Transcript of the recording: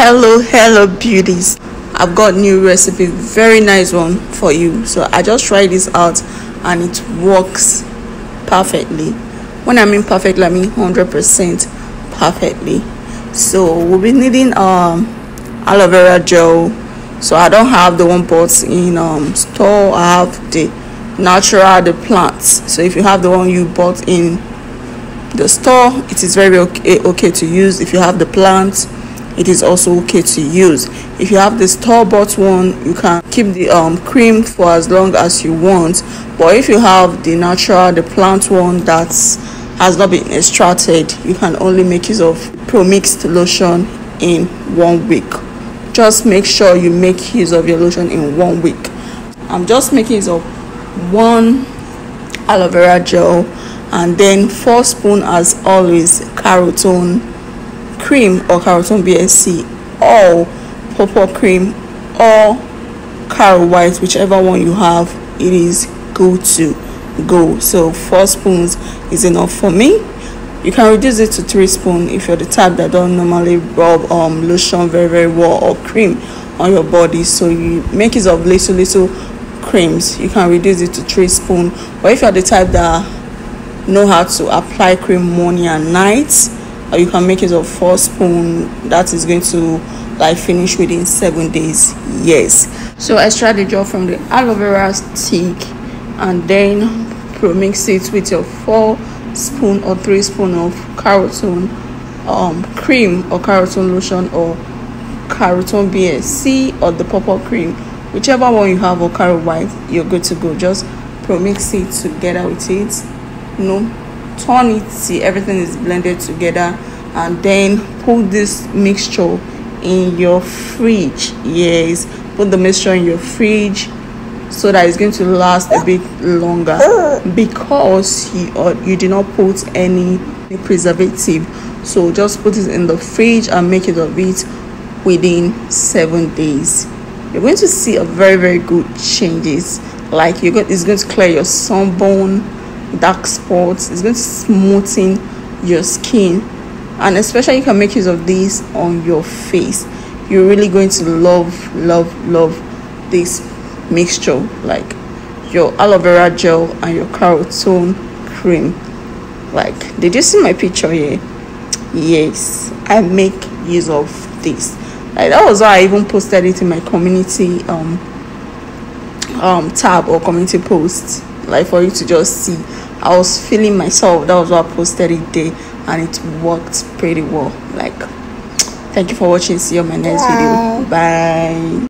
hello hello beauties. I've got new recipe very nice one for you. So i just tried this out and it works perfectly. When i mean perfectly i mean 100 percent perfectly. So we'll be needing um aloe vera gel. So i don't have the one bought in um store i have the natural the plants. So if you have the one you bought in the store it is very okay okay to use. If you have the plants it is also okay to use. If you have the store-bought one you can keep the um, cream for as long as you want. But if you have the natural the plant one that has not been extracted you can only make use of pro-mixed lotion in one week. Just make sure you make use of your lotion in one week. I'm just making use of one aloe vera gel and then four spoon as always Carotone cream or Carotone BSC or purple cream or Caro White, whichever one you have, it is good to go. So four spoons is enough for me. You can reduce it to three spoons if you're the type that don't normally rub um lotion very very well or cream on your body. So you make use of little little creams. You can reduce it to three spoons. But if you're the type that know how to apply cream morning and night or you can make it of four spoon that is going to like finish within seven days. Yes. So extract the gel from the aloe vera stick and then mix it with your four spoon or three spoon of Carotone um cream or Carotone lotion or Carotone bsc or the purple cream. Whichever one you have or Caro White you're good to go. Just mix it together with it. Know turn it see everything is blended together and then put this mixture in your fridge. Yes put the mixture in your fridge so that it's going to last a bit longer because you or you did not put any preservative. So just put it in the fridge and make it of it within seven days. You're going to see a very very good changes. Like you're going it's going to clear your sunburn dark spots. It's going to smoothen your skin. And especially you can make use of this on your face. You're really going to love love love this mixture like your aloe vera gel and your Carotone cream. Like did you see my picture here? Yes i make use of this. Like that was why i even posted it in my community um um tab or community post like for you to just see. I was feeling myself. That was why i posted it there and it worked pretty well. Like thank you for watching. See you on my next video. Bye